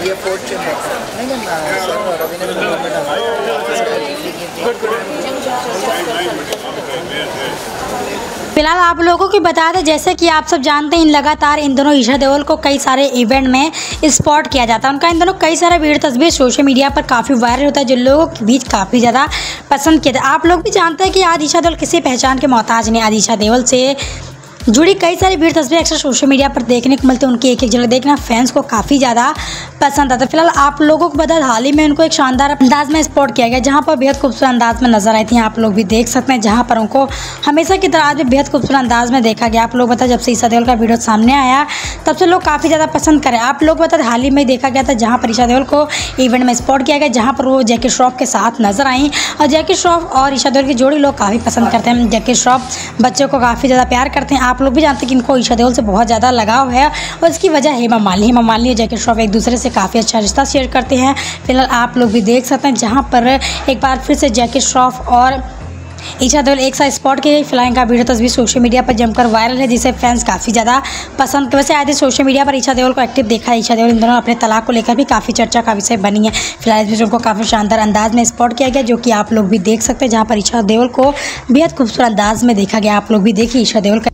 नहीं sir Raveena government फ़िलहाल आप लोगों को बता दें, जैसे कि आप सब जानते हैं, इन लगातार इन दोनों ईशा देओल को कई सारे इवेंट में स्पॉट किया जाता है। उनका इन दोनों कई सारे वीडियो तस्वीर सोशल मीडिया पर काफ़ी वायरल होता है, जो लोगों के बीच काफ़ी ज़्यादा पसंद किया जाता आप लोग भी जानते हैं कि आज ईशा देओल किसी पहचान के मोहताज ने आज ईशा देओल से जुड़ी कई सारी वीडियो तस्वीरें अक्सर सोशल मीडिया पर देखने को मिलती है। उनकी एक एक जगह देखना फैंस को काफ़ी ज़्यादा पसंद आता फ़िलहाल आप लोगों को बता हाल ही में उनको एक शानदार अंदाज में स्पॉट किया गया, जहाँ पर बेहद खूबसूरत अंदाज में नज़र आई थी। आप लोग भी देख सकते हैं, जहाँ पर उनको हमेशा की तरह आज भी बेहद खूबसूरत अंदाज में देखा गया। आप लोग बता जब से ईशा देवल का वीडियो सामने आया, तब से लोग काफ़ी ज़्यादा पसंद करें। आप लोग बता हाल ही में देखा गया था, जहाँ पर ईशा देवल को इवेंट में स्पॉट किया गया, जहाँ पर वो जैकी श्रॉफ के साथ नज़र आई। और जैकी श्रॉफ और ईशा देवल की जोड़ी लोग काफ़ी पसंद करते हैं। जैकी श्रॉफ बच्चों को काफ़ी ज़्यादा प्यार करते हैं। आप लोग भी जानते हैं कि इनको ईशा देवल से बहुत ज़्यादा लगाव है, और इसकी वजह हेमा मालिनी हेमा मालिनी और जैकी श्रॉफ एक दूसरे से काफ़ी अच्छा रिश्ता शेयर करते हैं। फ़िलहाल आप लोग भी देख सकते हैं जहाँ पर एक बार फिर से जैकी श्रॉफ और ईशा देओल एक साथ स्पॉट की गई फ़िलहाल का वीडियो तस्वीर सोशल मीडिया पर जमकर वायरल है, जिसे फैंस काफ़ी ज़्यादा पसंद वैसे आए थे सोशल मीडिया पर ईशा देवल को एक्टिव देखा है। ईशा देवल इन दोनों अपने तलाक को लेकर भी काफ़ी चर्चा का विषय बनी है। फ़िलहाल इस वीडियो को काफ़ी शानदार अंदाज में स्पॉट किया गया, जो कि आप लोग भी देख सकते हैं, जहाँ पर ईशा देवल को बेहद खूबसूरत अंदाज में देखा गया। आप लोग भी देखिए ईशा देओल का